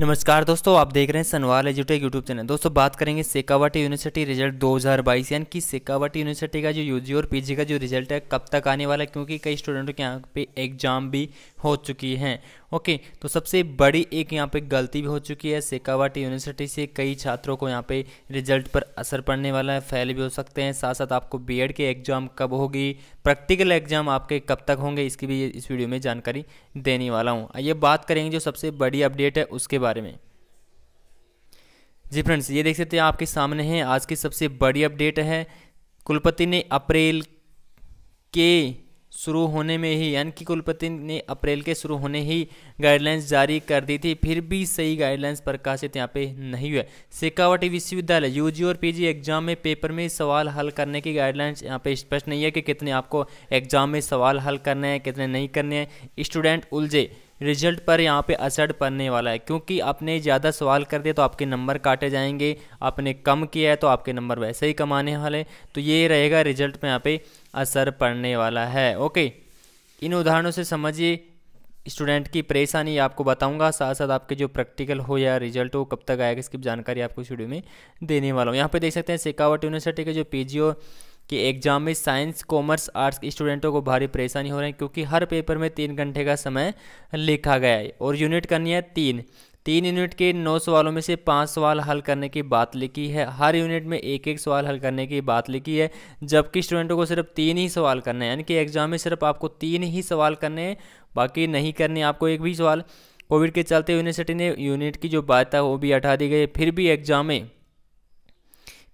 नमस्कार दोस्तों, आप देख रहे हैं सनवाल एजुटेक यूट्यूब चैनल दोस्तों, बात करेंगे सेकावटी यूनिवर्सिटी रिज़ल्ट 2022 यानी कि सेकावटी यूनिवर्सिटी का जो यूजी और पीजी का जो रिज़ल्ट है, कब तक आने वाला है? क्योंकि कई स्टूडेंटों के यहाँ पे एग्ज़ाम भी हो चुकी हैं। ओके तो सबसे बड़ी एक यहाँ पे गलती भी हो चुकी है। सेकावाटी यूनिवर्सिटी से कई छात्रों को यहाँ पे रिज़ल्ट पर असर पड़ने वाला है फेल भी हो सकते हैं। साथ साथ आपको बीएड के एग्ज़ाम कब होगी? प्रैक्टिकल एग्ज़ाम आपके कब तक होंगे? इसकी भी इस वीडियो में जानकारी देने वाला हूँ। आइए बात करेंगे जो सबसे बड़ी अपडेट है, उसके बारे में। जी फ्रेंड्स, ये देख सकते हैं आपके सामने है, आज की सबसे बड़ी अपडेट है, कुलपति ने अप्रैल के शुरू होने में ही, यानी कि कुलपति ने अप्रैल के शुरू होने ही गाइडलाइंस जारी कर दी थी, फिर भी सही गाइडलाइंस प्रकाशित यहाँ पे नहीं हुआ शेखावटी विश्वविद्यालय यूजी और पीजी एग्ज़ाम में पेपर में सवाल हल करने की गाइडलाइंस यहाँ पे स्पष्ट नहीं है कि कितने आपको एग्ज़ाम में सवाल हल करने हैं, कितने नहीं करने हैं। स्टूडेंट उलझे। रिज़ल्ट पर यहाँ पे असर पड़ने वाला है, क्योंकि आपने ज़्यादा सवाल कर दिए तो आपके नंबर काटे जाएँगे, आपने कम किया है तो आपके नंबर वैसे ही कम आने वाले तो ये रहेगा रिज़ल्ट पे यहाँ पे असर पड़ने वाला है। ओके, इन उदाहरणों से समझिए, स्टूडेंट की परेशानी आपको बताऊँगा साथ साथ आपके जो प्रैक्टिकल हो या रिज़ल्ट हो, कब तक आएगा, इसकी जानकारी आपको इस वीडियो में देने वाला हूँ। यहाँ पे देख सकते हैं शेखावट यूनिवर्सिटी के जो पीजीओ कि एग्ज़ाम में साइंस कॉमर्स आर्ट्स के स्टूडेंटों को भारी परेशानी हो रही है क्योंकि हर पेपर में तीन घंटे का समय लिखा गया है और यूनिट करनी है तीन। तीन यूनिट के नौ सवालों में से पाँच सवाल हल करने की बात लिखी है। हर यूनिट में एक एक सवाल हल करने की बात लिखी है, जबकि स्टूडेंटों को सिर्फ़ तीन ही सवाल करने हैं। यानी कि एग्ज़ाम में सिर्फ़ आपको तीन ही सवाल करने हैं, बाकी नहीं करने आपको एक भी सवाल। कोविड के चलते यूनिवर्सिटी ने यूनिट की जो बात है वो भी हटा दी गई फिर भी एग्ज़ाम में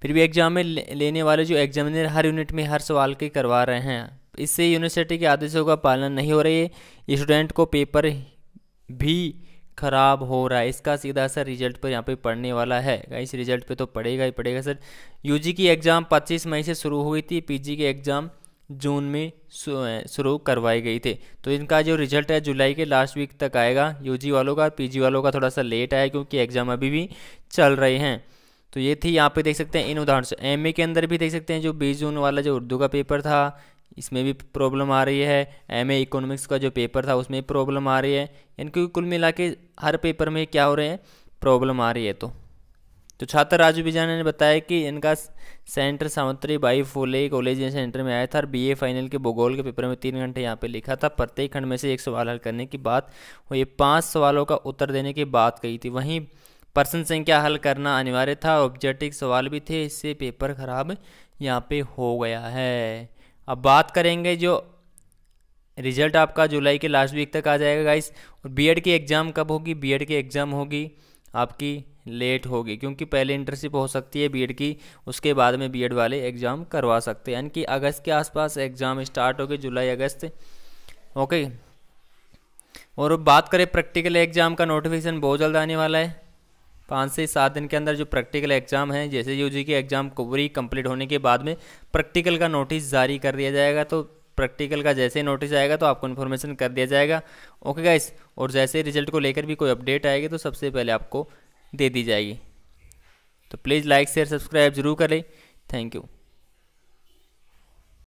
फिर भी एग्ज़ाम में लेने वाले जो एग्जामिनर हर यूनिट में हर सवाल के करवा रहे हैं। इससे यूनिवर्सिटी के आदेशों का पालन नहीं हो रही है स्टूडेंट को पेपर भी खराब हो रहा है। इसका सीधा असर रिज़ल्ट पर यहाँ पे पड़ने वाला है। इस रिज़ल्ट पे तो पड़ेगा ही पड़ेगा सर। यूजी की एग्ज़ाम 25 मई से शुरू हुई थी पीजी की एग्ज़ाम जून में शुरू करवाई गई थी। तो इनका जो रिज़ल्ट है, जुलाई के लास्ट वीक तक आएगा। यूजी वालों का पीजी वालों का थोड़ा सा लेट आया क्योंकि एग्ज़ाम अभी भी चल रहे हैं। तो ये थी, यहाँ पे देख सकते हैं इन उदाहरण से। एमए के अंदर भी देख सकते हैं जो बीस जून वाला जो उर्दू का पेपर था, इसमें भी प्रॉब्लम आ रही है। एम ए इकोनॉमिक्स का जो पेपर था, उसमें भी प्रॉब्लम आ रही है। इनके कुल मिला के हर पेपर में क्या हो रहे हैं? प्रॉब्लम आ रही है तो। तो छात्र राजू बिजाना ने बताया कि इनका centre Savitri Bai Phule college centre में आया था और बीए फाइनल के भूगोल के पेपर में तीन घंटे यहाँ पे लिखा था। प्रत्येक खंड में से एक सवाल हल करने की बात वो ये पाँच सवालों का उत्तर देने की बात कही थी। वहीं पर्सन संख्या हल करना अनिवार्य था? ऑब्जेक्टिव सवाल भी थे, इससे पेपर खराब यहाँ पे हो गया है। अब बात करेंगे जो रिज़ल्ट आपका जुलाई के लास्ट वीक तक आ जाएगा गाइस और बीएड की एग्ज़ाम कब होगी? बीएड की एग्ज़ाम होगी, आपकी लेट होगी, क्योंकि पहले इंटर्नशिप हो सकती है बीएड की, उसके बाद में बीएड वाले एग्ज़ाम करवा सकते हैं। यानी कि अगस्त के आसपास एग्ज़ाम स्टार्ट होगी, जुलाई, अगस्त। ओके और बात करें प्रैक्टिकल एग्ज़ाम का नोटिफिकेशन बहुत जल्द आने वाला है। पाँच से सात दिन के अंदर जो प्रैक्टिकल एग्ज़ाम है, जैसे यूजी के एग्ज़ाम पूरी कंप्लीट होने के बाद में प्रैक्टिकल का नोटिस जारी कर दिया जाएगा। तो प्रैक्टिकल का जैसे ही नोटिस आएगा तो आपको इन्फॉर्मेशन कर दिया जाएगा। ओके गाइस, और जैसे रिज़ल्ट को लेकर भी कोई अपडेट आएगी तो सबसे पहले आपको दे दी जाएगी। तो प्लीज़ लाइक, शेयर, सब्सक्राइब ज़रूर करें थैंक यू।